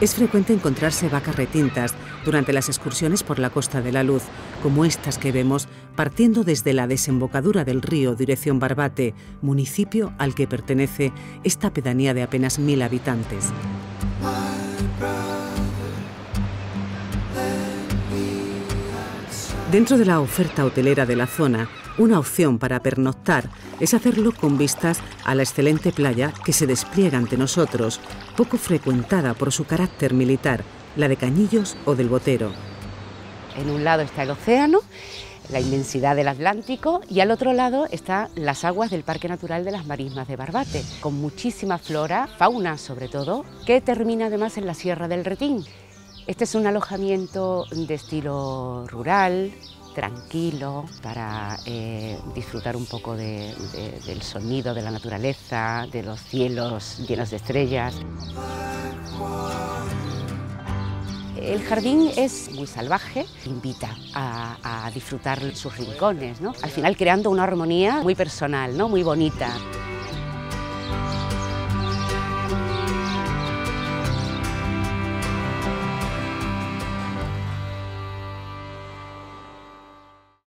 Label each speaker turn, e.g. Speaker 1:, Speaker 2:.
Speaker 1: Es frecuente encontrarse vacas retintas durante las excursiones por la Costa de la Luz, como estas que vemos partiendo desde la desembocadura del río dirección Barbate, municipio al que pertenece esta pedanía de apenas mil habitantes. Dentro de la oferta hotelera de la zona, una opción para pernoctar es hacerlo con vistas a la excelente playa que se despliega ante nosotros, poco frecuentada por su carácter militar, la de Cañillos o del Botero.
Speaker 2: En un lado está el océano, la inmensidad del Atlántico y al otro lado están las aguas del Parque Natural de las Marismas de Barbate, con muchísima flora, fauna sobre todo, que termina además en la Sierra del Retín. Este es un alojamiento de estilo rural, tranquilo, para eh, disfrutar un poco del sonido de la naturaleza, de los cielos llenos de estrellas. El jardín es muy salvaje, invita a, disfrutar sus rincones, al final creando una armonía muy personal, ¿no? muy bonita.